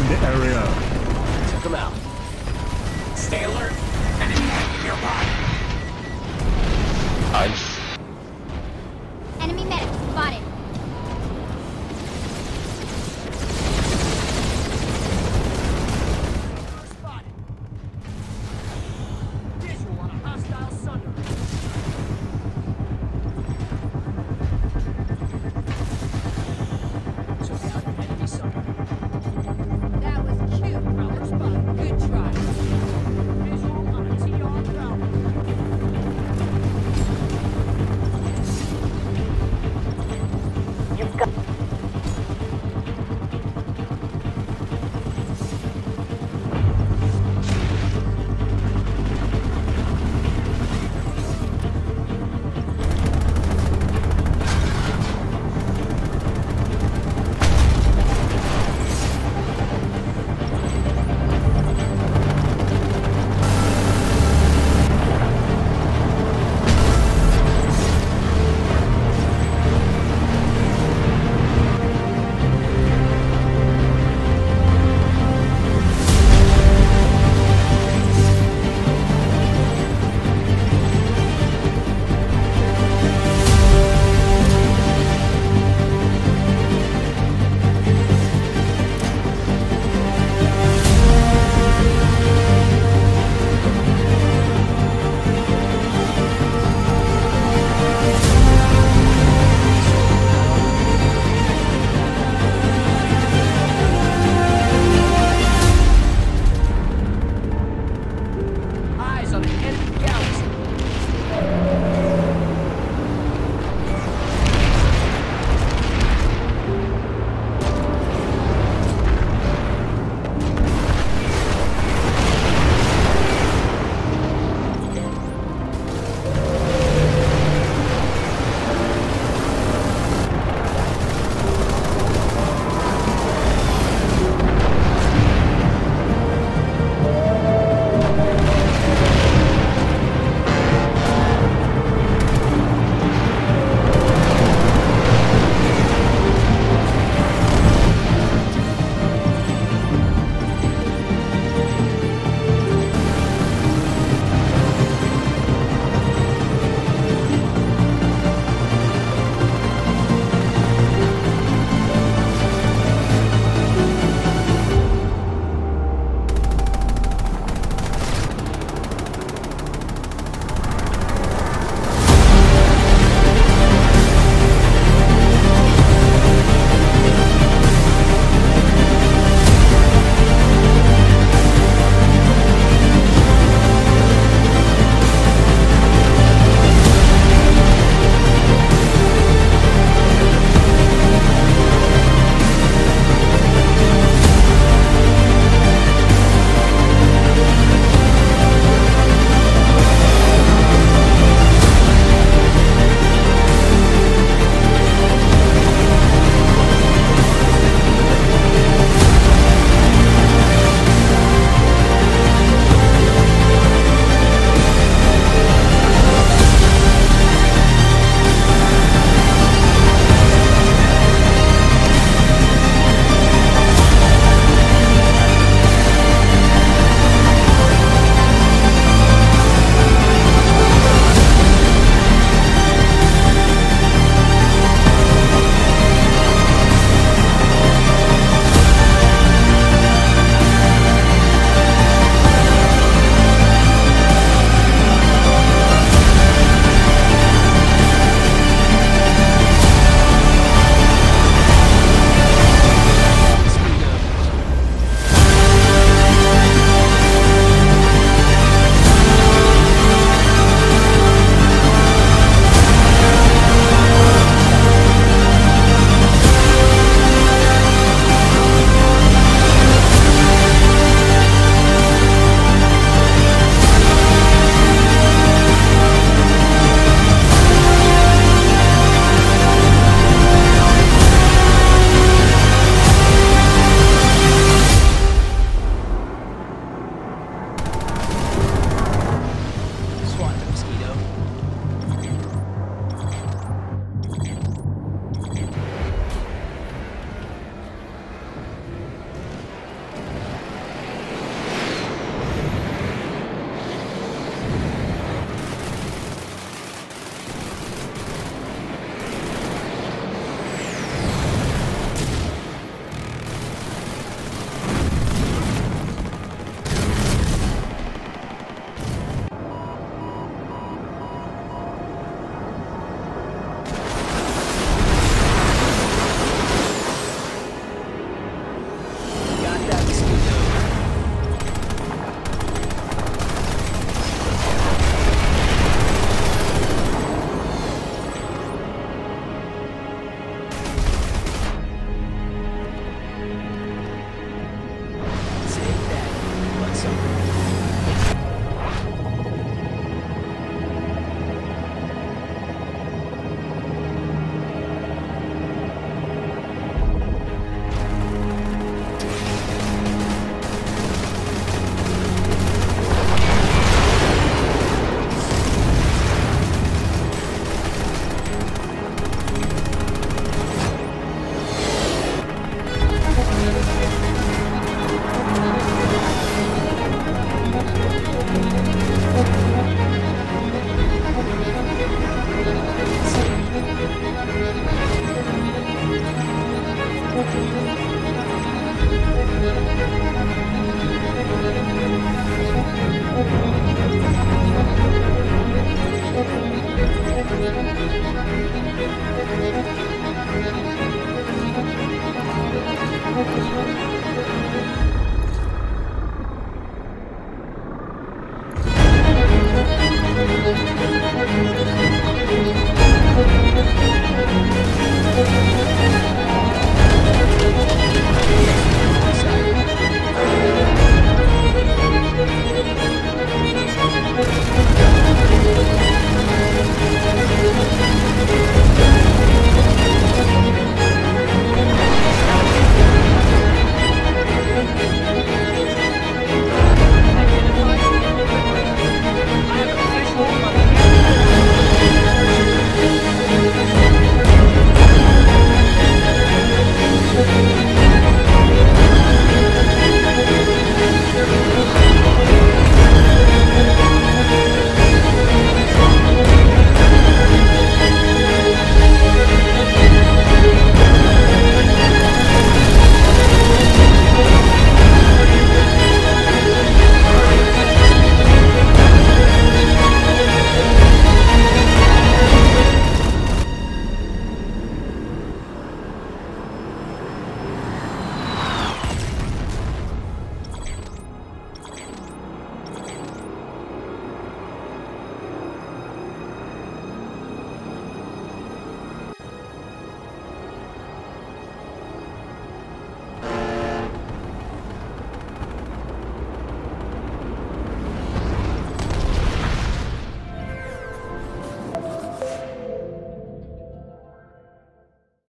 in the area. Took him out. Thank you.